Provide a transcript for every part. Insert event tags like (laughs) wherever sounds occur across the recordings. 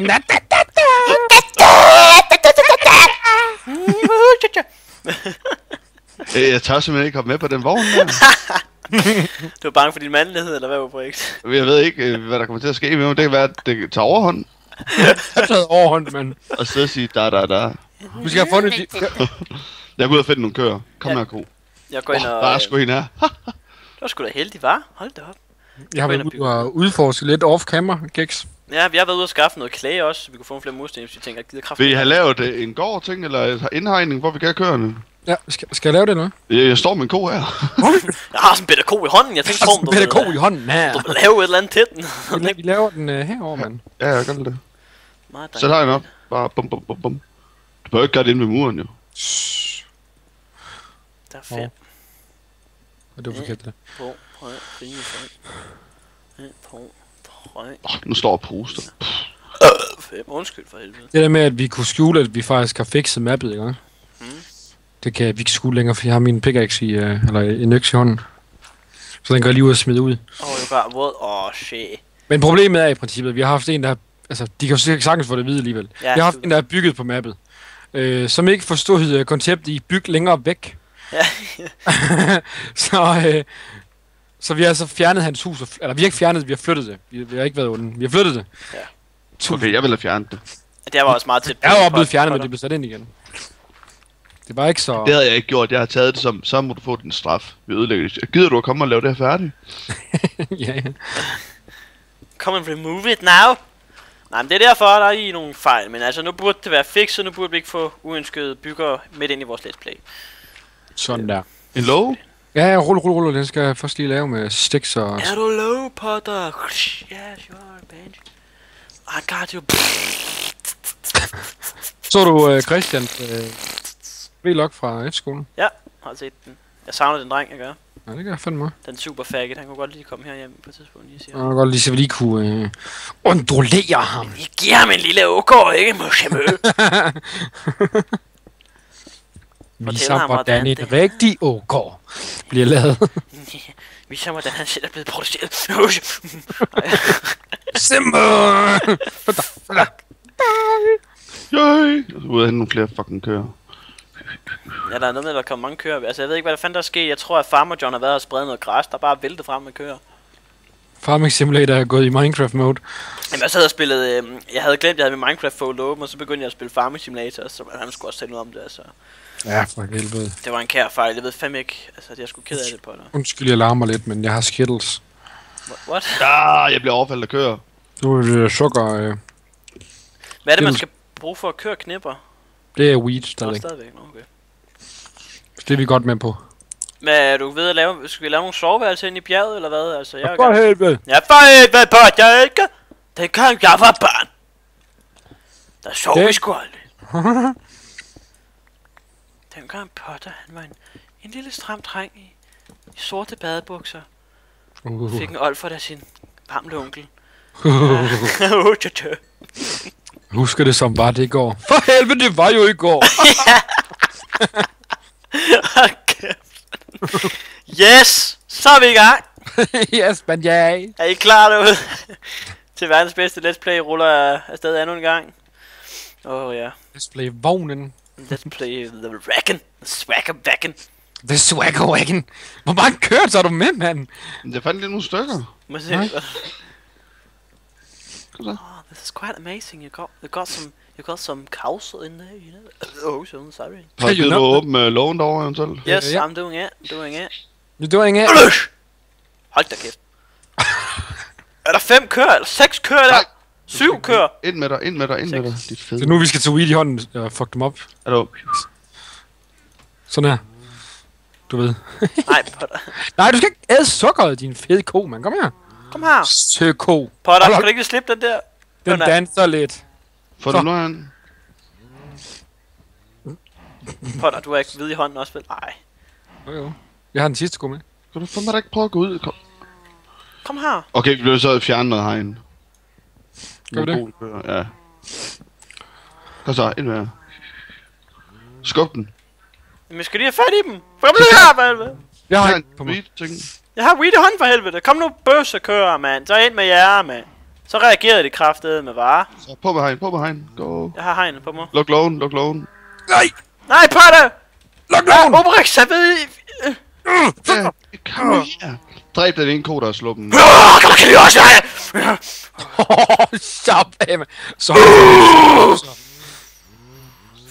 Da, da, da, Øh, Jeg tør simpelthen ikke hoppe med på den vogn der. Du er bange for din mandlighed, eller hvad var projekt? Jeg ved ikke, øh, hvad der kommer til at ske med. Det kan være, at det tager overhånd. Jeg taget overhånd, mand. Og så sige, da, da, da. Vi skal have fundet de... (laughs) Jeg går ud og finde nogle køer. Kom Ja. her, ko. Jeg går ind og... der er sgu en her. (laughs) Du var sgu da heldig, var? Hold da op. Jeg har været ude og udforske lidt off-camera, Geks. Ja, vi har været ude og skaffe noget klæde også, så vi kunne få nogle flere mursten, hvis vi tænker, gider kraft. Vil I have lavet øh, en gård ting, eller en indhegning, hvor vi kan have køerne? Ja, skal, skal jeg lave det nu? Jeg, jeg står med en ko her. (laughs) Jeg har sådan en bitte ko i hånden, jeg tænkte på, om du ville, Ko i hånden her. du ville lave et eller andet til den. Vi la- Vi laver den uh, herover, mand. Ja, jeg gør det. Meget Så tager jeg den op. Bare bum, bum, bum, bum. Du behøver ikke gøre det inde ved muren, jo. Der er fem Og det var forkert, det. på, prøv, fire, fem. En på, prøv, Oh, nu står jeg og puster. fem. Undskyld for helvede. Det der med, at vi kunne skjule, at vi faktisk har fikset mappet, ikke? Mm. Det kan vi ikke skjule længere, for jeg har min pickaxe i, uh, eller en øks i hånden. Så den går jeg lige ud og smide ud. Åh, oh, jeg var våd. Åh, oh, shit. Men problemet er i princippet, at vi har haft en, der har, altså, de kan jo sagtens få det at vide alligevel. Ja, vi har haft du- en, der er bygget på mappet, øh, som ikke forstod øh, konceptet i byg længere væk. Ja. (laughs) så, øh, så vi har altså fjernet hans hus, eller vi har ikke fjernet det, vi har flyttet det. Vi, vi har ikke været onde. Vi har flyttet det. Ja. Okay, jeg vil have fjernet det. Det var også meget tæt. Jeg er jo blevet fjernet, men det blev sat ind igen. Det var ikke så... Det havde jeg ikke gjort. Jeg har taget det som, så må du få den straf. Vi ødelægger det. Gider du at komme og lave det her færdigt? (laughs) ja, ja. Come and remove it now. Nej, men det er derfor, der er i nogle fejl. Men altså, nu burde det være fikset. Nu burde vi ikke få uønskede byggere midt ind i vores let's play. Sådan der. En lov? Ja, ja, rulle, rulle, rulle. Den skal jeg først lige lave med sticks og... Er du low, Potter? Yes, you are, bench. I got you. Så du uh, Christian øh, vlog fra efterskolen? Ja, har set den. Jeg savner den dreng, jeg gør. Ja, det gør jeg fandme. Den super faggot. Han kunne godt lige komme herhjem på et tidspunkt. Jeg siger. Jeg kan godt lige se, at vi lige kunne øh, undulere ham. Vi giver ham en lille ågård, ikke, Moshamø? (laughs) Vis ham, hvordan hvordan en det- rigtig ågård bliver lavet. (laughs) Vis ham, hvordan han selv er blevet produceret. (laughs) Simba! (laughs) Yay! Jeg skal ud og hente nogle flere fucking køer. ja, der er noget med, at der kommer mange køer. Altså, jeg ved ikke, hvad der fanden der er sket. Jeg tror, at Farmer John har været og spredt noget græs, der bare er væltet frem med køer. Farming Simulator er gået i Minecraft mode. Jamen, jeg sad og spillede... Øh, jeg havde glemt, at jeg havde min Minecraft folder åben, og så begyndte jeg at spille Farming Simulator, så han skulle også sige noget om det, altså. Ja, for helvede. Det var en kær fejl. Jeg ved fandme ikke, altså, jeg skulle ked af det på dig. Undskyld, jeg larmer lidt, men jeg har skittles. What? Ah, jeg bliver overfaldet af køer. Nu er det sukker, øh, Hvad er det, man skal bruge for at køre knipper? det er weed Nå, stadigvæk. stadigvæk. Nå, okay. Det er vi godt med på. Men er du ved at lave... Skal vi lave nogle soveværelser ind i bjerget, eller hvad? Altså, jeg er For helvede! Ja, for helvede, Potter, ikke? Det kan jeg var barn. Der sov Det- vi sgu aldrig. (laughs) Dengang Potter, han var en, en lille stram dreng i, i sorte badebukser. Uh. Fik en old for af sin gamle onkel. (laughs) (laughs) Husker det som var det i går. For helvede, det var jo i går. (laughs) Yes! Så er vi i gang. yes, men ja. Er I klar derude? Til verdens bedste Let's Play ruller afsted endnu en gang. Åh oh, ja. Display vognen. Let's play The Wagon. The Swagger Wagon. The Swagger Wagon. Hvor mange så er du med, mand? Jeg fandt lige nogle stykker. Må jeg se? Kom så. Oh, this is quite amazing. You got, you got some, you got some cows in there, you know. (laughs) Oh, so sorry. Har you du givet know- du åbne uh, lågen derovre eventuelt? Yes. I'm doing it. Doing it. Du er ingen Hold da kæft. (laughs) er der fem køer, eller seks køer der? Syv køer. Ind med dig, ind med dig, ind med dig. Dit Det fede. er nu, vi skal tage weed i hånden og fuck dem op. Er du... Sådan her. Du ved. (laughs) Nej, Potter. Nej, du skal ikke æde sukkeret, din fede ko, mand. Kom her. Kom her. Sø ko. Potter, Hold kan du ikke slippe den der? Den Den er- danser lidt. Får Så. du nu han? Potter, du er ikke hvid i hånden også, vel? Nej. Jo, jo. Jeg har den sidste ko med. Kan du fandme da ikke prøve at gå ud? Kom. Kom her. Okay, vi bliver så fjernet noget hegn. Gør vi det? Ja. Kom så, ind med. Skub den. Men jeg skal lige have fat i dem. Kom lige her, for helvede. Jeg har en weed ting. Jeg har weed i hånden for helvede. Kom nu, bøsse kører, mand. Så ind med jer, mand. Så reagerede det kraftede med varer. Så på med hegn, på med hegn. Go. Jeg har hegnet på mig. Luk lågen, luk lågen. Nej! Nej, Potte! Luk Ja, lågen! Obelix, jeg ved I... Ja, kom her. Dræb den ene ko, der er sluppen. (laughs) Åh, kan man kan også Åh, Stop mand. Så.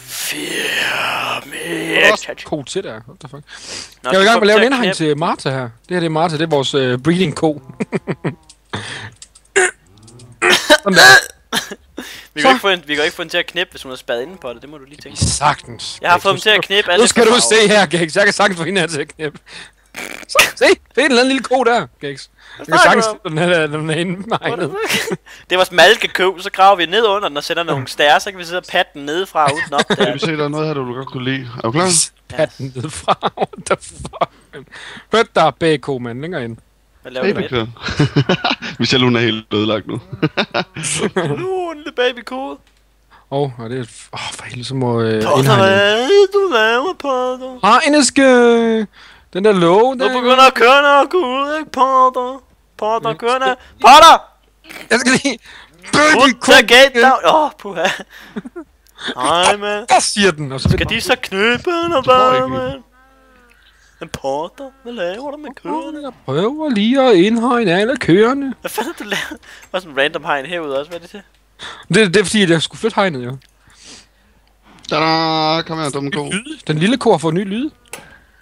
Fear er me. ko til der. What the fuck? Nå, Jeg er i gang så med at lave en knæp. til Martha her. Det her det er Martha, det er vores uh, breeding ko. Sådan der. Vi kan, ikke få en, vi kan ikke få den til at knippe, hvis hun har spadet inden på det. Det må du lige tænke. Sagtens. Jeg har fået dem til at knippe alle Nu skal du se her, Geks. Jeg kan sagtens få hende her til at knippe. Så, se. Se den eller anden lille ko der, Geks. Jeg kan sagtens du den her, den er inde med. (laughs) Det er vores malkekøb, så graver vi ned under den og sætter nogle stær, så kan vi sidde og patte den nedefra uden op Jeg der. vil se, der er noget her, du godt kunne lide. Er du klar? Pat den ned fra. What the fuck. Hørte der er BK, man. Længere ind. Hvad laver du med Babykød. Michelle, hun er helt ødelagt nu. (laughs) Nu, en lille babykode. Åh, oh, det er... Åh, oh, for helvede, så må øh, Potter, hvad er det, du laver, Potter? Hegnet skal... Den der låge Nu der... begynder køerne at gå ud, ikke, Potter? Potter, køerne. Potter! Jeg skal lige... Put the gate down. Åh, oh, puha. Ej, man. Der siger den, og så Skal de så knyppe, eller hvad, ikke. man? Men Potter, hvad laver du med køerne? Jeg prøver lige at indhegne alle køerne. Hvad fanden du lavet? Var sådan en random hegn herude også, hvad er det til? Det, det er fordi, at jeg skulle flytte hegnet, jo. Tada! Kom her, dumme ko. Lyde. Den lille ko har fået ny lyd.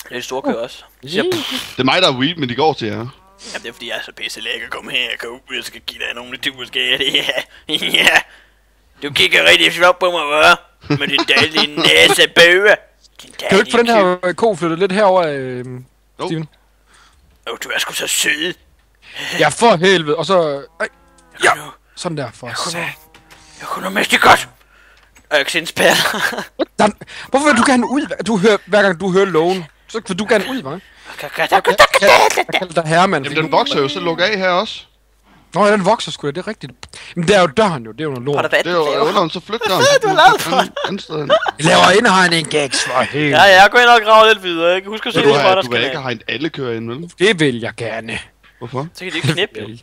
Det er køer også. Siger, Det er mig, der er weed, men de går til jer. Jamen, det er fordi, jeg er så pisse lækker. Kom her, kom. Jeg skal give dig nogle tur, skal jeg det? Ja. ja. Du kigger rigtig flot på mig, hva'? Med din dejlige (laughs) næse bøge. Din Kan du ikke få den her øh, ko flyttet lidt herover, øh, Jo. Steven? Åh, du er sgu så sød. Ja, for helvede. Og så... Ej, ja, Nu, sådan der for jeg kunne jeg kunne nu miste godt. Og jeg kan se en spærre. Hvorfor vil du gerne ud? Du hører, hver gang du hører loven, så vil du gerne ud, hva'? Jeg kalder dig herremand. Jamen, den vokser jo, så luk af her også. Nå, ja, den vokser sgu da, det er rigtigt. Men det er jo døren jo, det er jo noget lort. er Det er jo laver? underen, så flyt døren. (laughs) du har lavet for hen. Jeg laver indhegning, Gex, for helvede. Ja, ja, jeg går ind og graver lidt videre, ikke? Husk at se det, har, Potters du vil ikke have hegnet alle køer ind, vel? Det vil jeg gerne. Hvorfor? Så kan de ikke knippe, jo.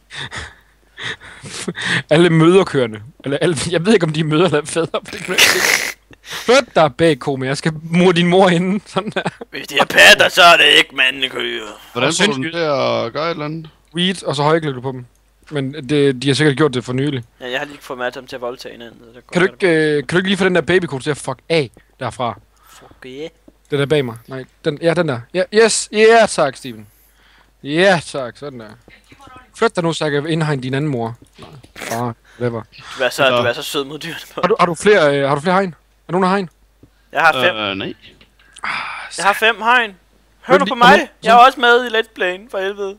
(laughs) alle møderkørende. Eller alle, jeg ved ikke, om de er møder eller fædre. for det kan der bag ko, men jeg skal mor din mor inden. Sådan der. Hvis de er patter, så er det ikke mandekøer. Hvordan får du sindssygt. til at gøre et eller andet? Weed, og så højklæder du på dem. Men det, de har sikkert gjort det for nylig. Ja, jeg har lige fået med dem til at voldtage hinanden. så det går Kan du ikke, øh, kan du ikke lige få den der babykode til at fuck af derfra? Fuck yeah. Den der bag mig. Nej, den, ja, den der. Ja, yes, ja yeah, tak, Steven. Ja, tak, sådan der. Flyt dig nu, så jeg kan indhegne din anden mor. Nej, far, whatever. Du er så, du er så sød mod dyrene. Har du, har du flere, øh, har du flere hegn? Er nogen der har? Jeg har fem. Øh, nej. Jeg har fem hegn. Hør nu på mig. men- Jeg er også med i Let's Playen, for helvede.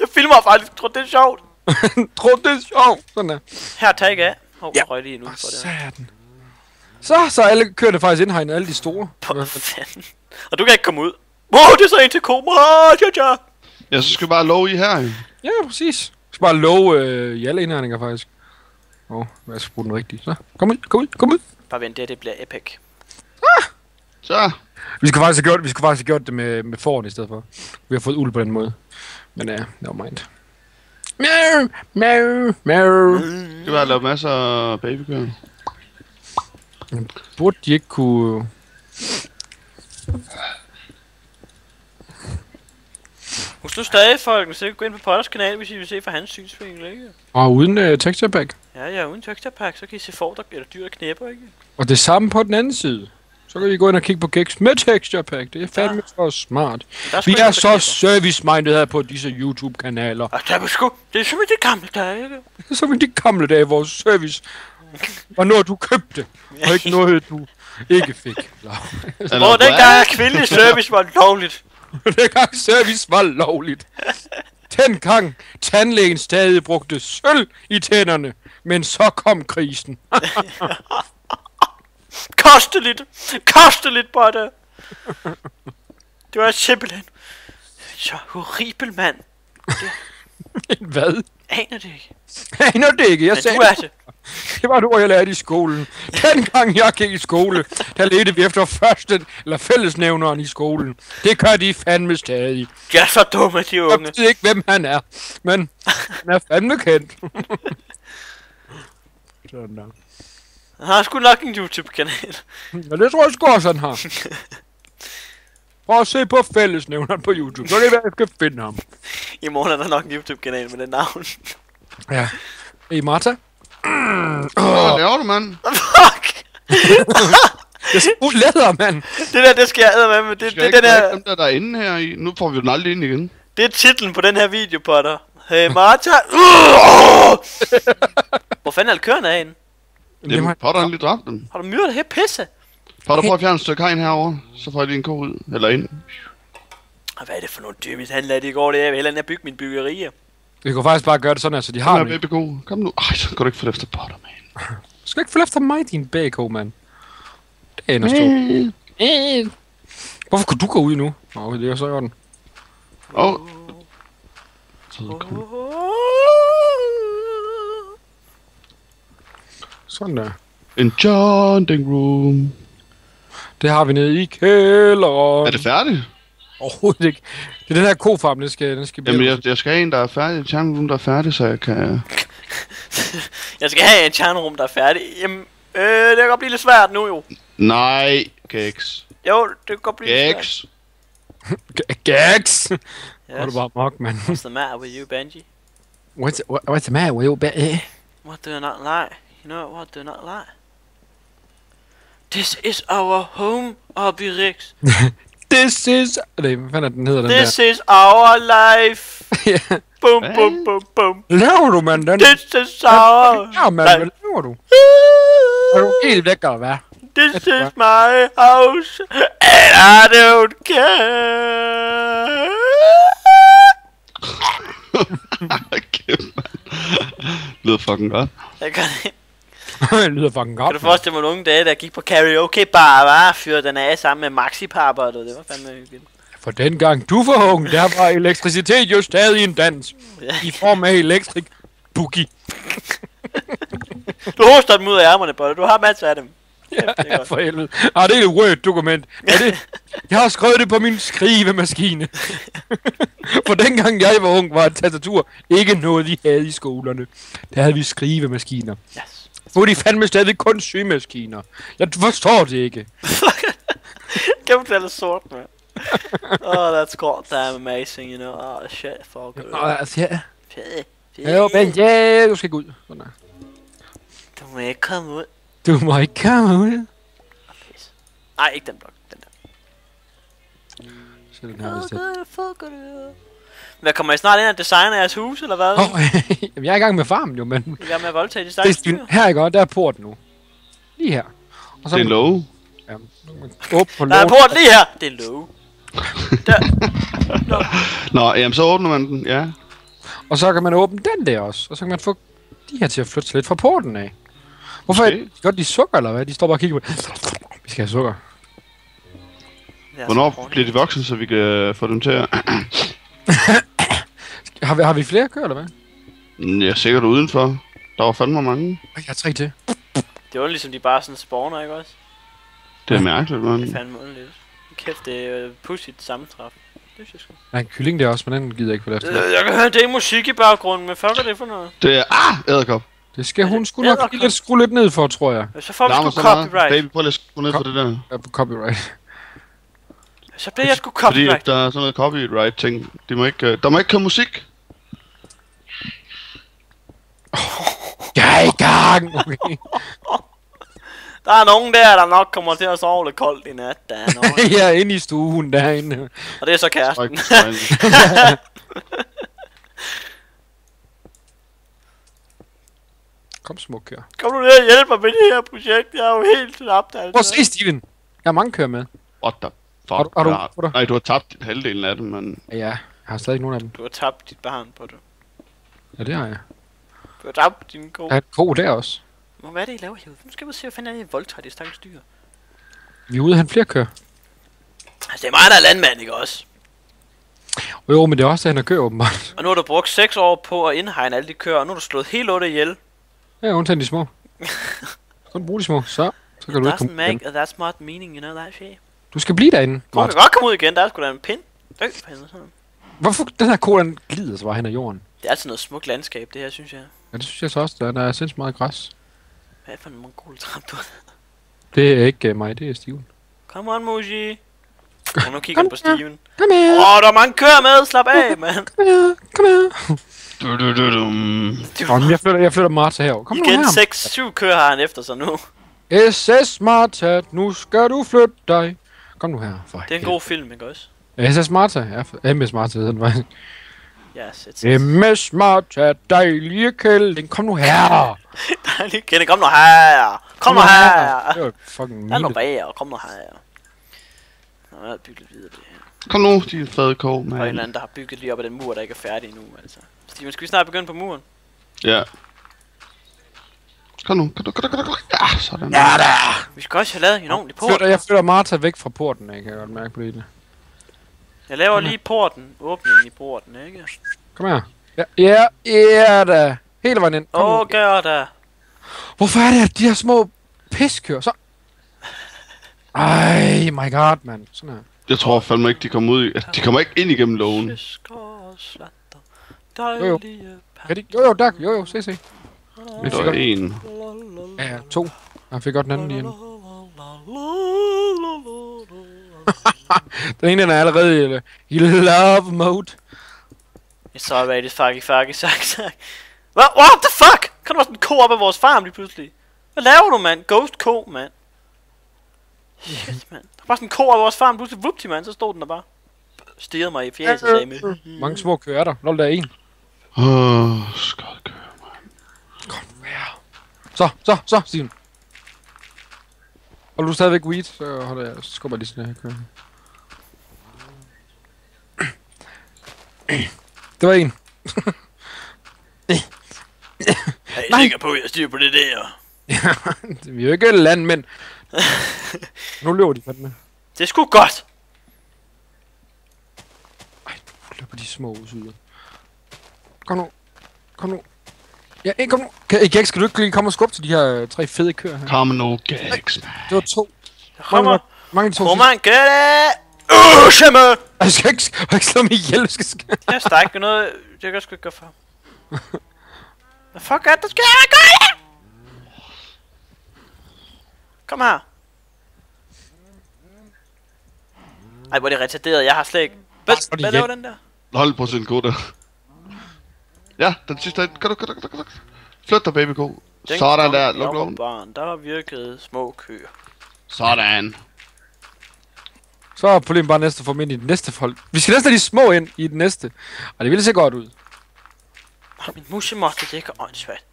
Jeg filmer faktisk. Tror det er sjovt? (laughs) Tror det er sjovt? Sådan der. Her, tag af. Hov, Ja. røg lige nu for det. Satan. Så, så alle kørte faktisk indhegnet, alle de store. For fanden. Og du kan ikke komme ud. Wow, det er så en til koma. Ja, ja. Ja, så skal vi bare love i her. ikke? Ja, præcis. Jeg skal bare love øh, i alle indhegninger, faktisk. Åh, oh, jeg skal bruge den rigtige. Så, kom ud, kom ud, kom ud. Bare vent, det det bliver epic. Så. Vi skal faktisk have gjort, vi skal faktisk have gjort det med, med foran i stedet for. Vi har fået uld på den måde. Men ja, uh, never mind. Meow, meow, meow. Skal vi bare lave masser af babykøer. Burde de ikke kunne... Husk nu stadig, folk, så gå ind på Potters kanal, hvis I vil se fra hans synsvinkel, ikke? Og uden uh, texture pack. Ja, ja, uden texture pack, så kan I se får, der, eller dyr, der knæpper, ikke? Og det samme på den anden side. Så kan vi gå ind og kigge på Gex med texture pack. Det er fandme så smart. Vi er så service-minded her på disse YouTube-kanaler. Og der er sgu, det er som i det gamle dage, ikke? Som i de gamle dage, vores service var noget, du købte, og ikke (laughs) noget, du ikke fik. Hvor dengang kvindelig service var lovligt. (laughs) Dengang service var lovligt. (laughs) Dengang tandlægen stadig brugte sølv i tænderne, men så kom krisen. (laughs) Kosteligt! Kosteligt, Potter! Det var simpelthen så horribel mand. (laughs) Hvad? Aner det ikke. Aner det ikke, jeg Men sagde du er det. Det var et ord, jeg lærte i skolen. Dengang jeg gik i skole, der ledte vi efter første, eller fællesnævneren i skolen. Det gør de fandme stadig. De er så dumme, de Jeg unge. ved ikke, hvem han er, men han er fandme kendt. (laughs) Sådan der. Han har sgu nok en YouTube-kanal. (laughs) Ja, det tror jeg sgu også, han har. (laughs) Prøv at se på fællesnævneren på YouTube, så er det, hvad jeg skal finde ham. I morgen er der nok en YouTube-kanal med det navn. Ja. Hey, Martha? Hvad laver du, mand? (laughs) Fuck! Jeg skal bruge læder, mand. Det der, det skal jeg med, men det, det, det, den her, dem der, der er inde her i? Nu får vi den aldrig ind igen. det er titlen på den her video, Potter. Hey Martha. (laughs) Hvor fanden er køerne af hende? Jamen, Potter han lige dræbt dem. Har du myrdet her pisse? Potter, prøv at fjerne et stykke hegn herovre. Så får jeg lige en ko ud. Eller ind. Og hvad er det for nogle dyr, han lader det i går? Det er, jeg vil hellere end at bygge min byggerier. Vi kan faktisk bare gøre det sådan, altså de har Kom her. Kom nu. Ej, så kan du ikke få det efter Potter, man. Du skal ikke følge efter mig, din BK, mand. Det er en stå. Hvorfor kunne du gå ud nu? Nå, det er så i orden. Åh. Så kom. Sådan der. Enchanting room. Det har vi nede i kælderen. Er det færdigt? Overhovedet ikke. Det er den her kofarm, den skal, den skal Jamen, jeg, jeg skal have en, der er færdig. Enchanting room, der er færdig, så jeg kan... (laughs) Jeg skal have en charnrum, der er færdig. Jamen, øh, det kan godt blive lidt svært nu jo. Nej, Gex. Jo, det kan godt blive lidt Gex. svært. (laughs) Gags! Yes. Hvor er du bare mok, mand. What's the matter with you, Benji? What's, what, what's the matter with you, ba- What do you not like? You know what do you not like? This is our home, Obirix. (laughs) This is... Nej, hvad fanden er den hedder, den This is our life. der? (laughs) Ja. Bum, bum, bum, bum. Hvad laver du, mand? Den... This is our Ja, mand, hvad laver du? Er du helt væk, eller hvad? This is my house, and I don't care. Kæft. (laughs) Lyder fucking godt. Jeg kan, det (laughs) lyder fucking godt. kan du forestille mig nogle dage, der gik på karaoke bar, var fyret den af sammen med Maxi Papa, og det var fandme hyggeligt. For dengang du var ung, der var elektricitet jo stadig en dans. I form af elektrik boogie. (laughs) Du hoster dem ud af ærmerne, Bolle. Du har masser af dem. (laughs) det er Ja, for helvede. Ah, det er et Word-dokument. Ja, det, jeg har skrevet det på min skrivemaskine. (laughs) For dengang jeg var ung, var et tastatur ikke noget, vi havde i skolerne. Der havde vi skrivemaskiner. Yes. Nu er de fandme stadig kun symaskiner. Jeg forstår det ikke. (laughs) Kan du tale sort, man? oh, that's goddamn amazing, you know. Oh, shit, fuck. Nå, altså, ja. Shit. Jo, men ja, du skal ikke ud. Sådan der. Du må ikke komme ud. Du må ikke komme ud. Nej, ikke den blok. Den der. Så den her, hvis. Hvad kommer I snart ind og designer jeres hus, eller hvad? Åh, (laughs) jamen, jeg er i gang med farmen jo, men... I er med at voldtage de Det er stakkels dyr. her ikke, og der er porten nu. Lige her. Og så Det er låge. Ja, åb på Der er port lige her. Det er low. Der. (laughs) Nå, jamen så åbner man den, ja. Og så kan man åbne den der også. Og så kan man få de her til at flytte sig lidt fra porten af. Hvorfor er Okay. godt de sukker, eller hvad? De står bare og kigger på Vi skal have sukker. Er Hvornår bliver de voksne, så vi kan få dem til at... (coughs) Har vi, har vi flere køer, eller hvad? Jeg er sikkert udenfor. Der var fandme mange. Jeg har tre til. Det er underligt, som de bare sådan spawner, ikke også? Det er mærkeligt, Det er man. fandme underligt. Kæft, det er pudsigt sammentræf. Det synes jeg sgu. Der er en kylling der også, men den gider jeg ikke få det. Øh, Jeg kan høre, det er musik i baggrunden, men fuck er det for noget? Det er... Ah! Æderkop. Det skal hun sgu nok lige lidt skrue lidt ned for, tror jeg. Så får vi sgu meget. copyright. Baby, prøv lige at skrue ned for det der. Er på copyright. Så bliver jeg sgu Fordi copyright. at der er sådan noget copyright ting. De må ikke, øh, der må ikke komme musik. (laughs) Jeg er i gang! Okay. (laughs) Der er nogen der, der nok kommer til at sove lidt koldt i nat. Der er nogen. (laughs) jeg er inde i stuen derinde. Og det er så kæresten. Kom smuk her. Kom nu ned og hjælp mig med det her projekt. Jeg er jo helt slapt, altså. Prøv at se, Steven. Jeg har mange køer med. What the fuck? Har du- har du- har du- Nej, du har tabt halvdelen af dem, men... Ja, jeg har stadig ikke nogen af dem. Du har tabt dit barn på det. Ja, det har jeg. Du har tabt din ko. Der er et ko der også. Men hvad er det, I laver herude? Nu skal vi se, hvad fanden er det, I voldtager de stakkels dyr. Vi er ude han flere køer. Altså, det er mig, der er landmand, ikke også? Jo, men det er også, at han har køer åbenbart. Og nu har du brugt 6 år på at indhegne alle de køer, og nu har du slået helt otte ihjel. Ja, undtagen de små. (laughs) Kun bruge de små, så. Så kan du ikke komme ud igen. make that's not meaning, you know that shit. Du skal blive derinde, Du kan godt komme ud igen, der er sgu da en pind. Sådan. Hvorfor den her ko, den glider så bare hen ad jorden? Det er altid noget smukt landskab, det her, synes jeg. Ja, det synes jeg så også, der, der er sindssygt meget græs. Hvad for en mongoltrap, du har? Det er ikke uh, mig, det er Steven. Come on, Muji. (laughs) Og nu kigger Kom du på. Steven. Kom Åh, her, oh, der er mange køer med, slap af, mand. kom her, kom her. (laughs) Du, du, du, du. Nå, jeg flytter, jeg flytter Martha herover. Kom nu Igen her. 6-7 køer har han efter sig nu. SS Martha, nu skal du flytte dig. Kom nu her, for Det er en god film, ikke også? SS Martha, ja, MS Martha hedder den faktisk. Yes, it's MS Martha, dejlige kælding. Kom nu her. (laughs) dejligt. Kende, kom nu her. Kom nu her. Det var fucking Lad nu mine. bag, kom nu her. Nå, jeg har bygget videre det her. Kom nu, din fede kog, Og en eller mand. anden, der har bygget lige op ad den mur, der ikke er færdig endnu, altså. Steven, skal vi snart begynde på muren? Ja. Kom nu, kom nu, kom nu, kom nu, kom nu. Ja, sådan. Ja da. Vi skal også have lavet en ordentlig port. Flytter, jeg flytter Martha væk fra porten, ikke? Jeg kan godt mærke på det. Jeg laver lige porten, åbningen i porten, ikke? Kom her. Ja, ja, ja da. Hele vejen ind. Kom Åh, nu. oh, gør da. Hvorfor er det, at de her små piskører så... Ej, my god, mand. Sådan her. Jeg tror fandme ikke, de kommer ud i... De kommer ikke ind igennem lågen. Slatter. Jo, jo. Dejlige Er det, jo, jo, der. Jo, jo, se, se. Vi Der fik er godt, en. ja, to. Jeg fik godt den anden lige ind. (laughs) Den ene den er allerede i, i love mode. It's it's fucky, fucky, suck, suck. What, what the fuck? Kan du også en ko op af vores farm lige pludselig? Hvad laver du, mand? Ghost ko, mand. Shit, mand. Der var bare sådan en ko op af vores farm, pludselig vupti, mand. Så stod den der bare. Stirrede mig i fjeset og sagde med. Mange små køer er der. Lol, der er en. Åh, skød køre. Så, så, så, Steven. Og du stadigvæk weed, så holder jeg, så skubber jeg lige sådan her køer. Det var en. Er I sikker på, at jeg styrer på det der? Vi er jo ikke landmænd. nu løber de fandme. Det er sgu godt. Nu løber de små usyder. Kom nu. Kom nu. Ja, hey, kom nu. Kan, Gæk, skal du ikke lige komme og skubbe til de her øh, tre fede køer her? Kom nu, gags. Det var to. Jeg kommer. Mange, to Kom sidste. on, gør det! Øh, shemme! Jeg skal ikke, jeg skal ikke slå mig ihjel. Jeg skal sk- Jeg har ikke noget, det kan jeg sgu ikke gøre for. Hvad fuck er det, der sker? Gør det! Kom her. Ej, hvor er det retarderet. Jeg har slet ikke... Hvad, Bare slå det hvad laver ihjel. den der? Hold på sin kode. Ja, den sidste er Kom nu, kom nu, kom nu, kom nu. Flyt dig, baby ko. Den Sådan der, luk lågen. barn. Der har virket små køer. Sådan. Så er problemet bare næste at få dem ind i det næste folk. Vi skal næsten have de små ind i det næste. Og det ville se godt ud. Åh, min musemotte, det er ikke åndssvagt.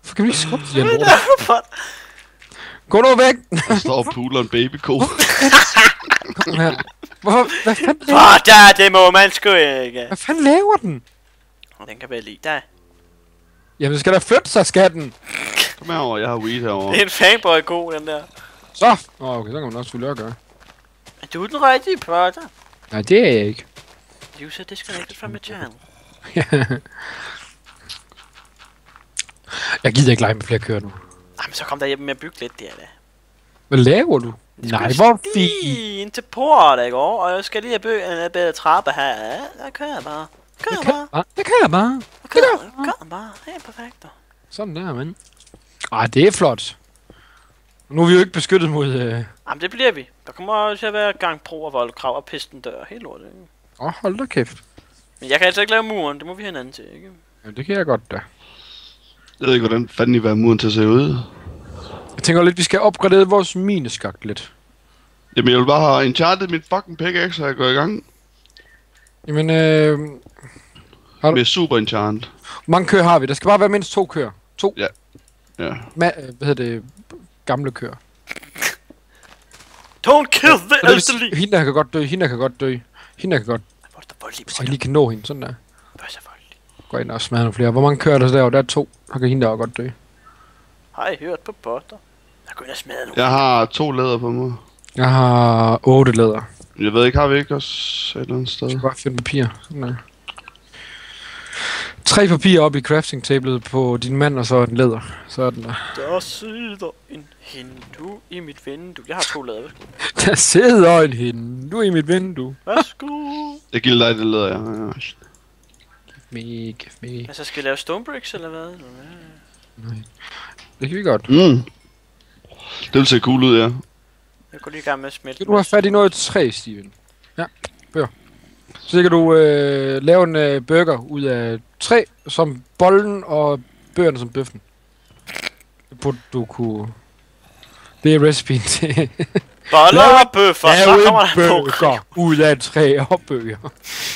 Hvorfor kan vi ikke skubbe til den? Gå nu væk! (laughs) Der står og puler en baby ko. Kom her. Hvorfor? Hvad fanden, laver, Åh, der, det må man sgu ikke. hvad fanden laver den? Og den kan være lige der. Jamen, skal da flytte sig, skatten. Kom herover, jeg har weed herovre. Det er en fanboy god, den der. Så. Åh, oh, okay, så kan man også selvfølgelig gøre. Er du den rigtige potter? Nej, det er jeg ikke. User disconnected from the channel. jeg gider ikke lege med flere køer nu. Ej, men så kom der hjem med at bygge lidt der, da. Hvad laver du? Nej, hvor fint. Ind til port, ikke? Og jeg skal lige have bygget en bedre trappe her. Ja, der kører jeg bare. Kører Jeg jeg bare. kan, bare. jeg kan jeg bare. Jeg kører, kører bare. Helt perfekt. da. Sådan der, mand. Ej, det er flot. Nu er vi jo ikke beskyttet mod... Øh... Jamen, det bliver vi. Der kommer også til at være gang pro og voldkrav og pisten dør. Helt lortet, ikke? Åh, oh, hold da kæft. Men jeg kan altså ikke lave muren. Det må vi have en anden til, ikke? Ja, det kan jeg godt da. Jeg ved ikke, hvordan fanden I var muren til at se ud. Jeg tænker lidt, vi skal opgradere vores mineskagt lidt. Jamen, jeg vil bare have enchanted mit fucking pickaxe, så jeg går i gang Jamen, øh... Har du- med super enchant. Hvor mange køer har vi? Der skal bare være mindst to køer. To. Ja. Ja. Ma- hvad hedder det? Gamle køer. Don't kill the elderly! hende der kan godt dø, hende der kan godt dø. Hende der kan godt, Hvor er lige kan nå hende, sådan der. Hvor er så voldelig? Gå ind og smadre nogle flere. Hvor mange køer er der så der? Der er to. Så kan hende der også godt dø. Har I hørt på potter? Jeg går ind og smadrer nogle. Jeg har to læder på mig. Jeg har otte læder. Jeg ved ikke, har vi ikke også et eller andet sted? Jeg skal bare finde papir. Sådan der. Tre papirer op i crafting tablet på din mand, og så en læder. Sådan der. Der sidder en hindue i mit vindue. Jeg har to lader, værsgo. (laughs) Der sidder en hende. Du er i mit vindue. Værsgo. Jeg gilder dig, det leder jeg. Ja. Mega, mega. Altså, skal jeg lave stone bricks, eller hvad? Det kan vi godt. Mm. Det vil se cool ud, ja. Jeg går lige i gang med at smelte. Skal du have fat i noget træ, Steven? Ja, bør. Så kan du øh, lave en øh, burger ud af træ, som bollen og bøgerne som bøffen. Det burde du kunne... Det er recipeen til... (laughs) Boller og bøffer, så kommer en der på. burger ud af træ og bøger.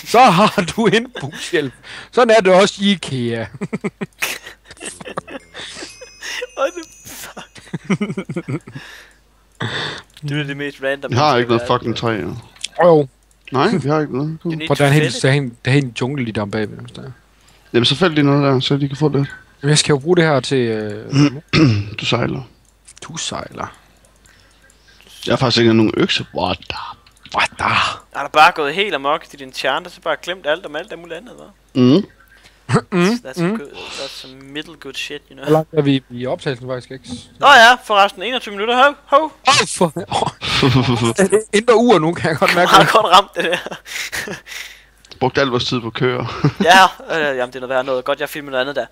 Så har du en bushjælp. Sådan er det også i IKEA. What the fuck? det er det mest random. Vi har ikke noget fucking træ. Jo, Nej, vi har ikke noget. Cool. To der er, helt, der, er en, der en jungle lige derom bagved. hvis der er. Jamen, så fældt lige noget der, så de kan få det. Men jeg skal jo bruge det her til... Øh, (clears throat) Du sejler. du sejler. Jeg har faktisk ikke nogen økse. What the? What the? Er der bare gået helt amok til din charter, så bare glemt alt om alt muligt andet, hva'? Mm. Mm, That's, mm. a good, that's some middle good shit, you know. Hvor langt er vi i optagelsen faktisk ikke? Nå ja, forresten 21 minutter, hov, hov. Åh, oh, for... Oh. (laughs) Indre ur nu, kan jeg godt mærke. Meget godt ramt det der. Brugte al vores tid på at køre. (laughs) ja, øh, jamen det er noget værd noget. Godt, jeg filmede noget andet der.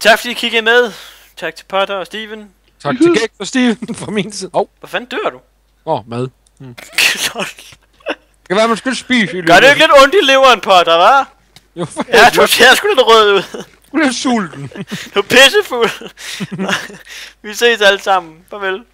Tak fordi I kiggede med. Tak til Potter og Steven. Tak til Gæk og Steven fra min side. Åh, oh, Hvor fanden dør du? oh, mad. Lol. Det kan være, man skal spise i Gør det ikke lidt ondt i leveren, Potter, hva'? Jo, for (laughs) Ja, du ser sgu lidt rød ud. Du er sulten. Du er pissefuld. (laughs) (laughs) Vi ses alle sammen. Farvel.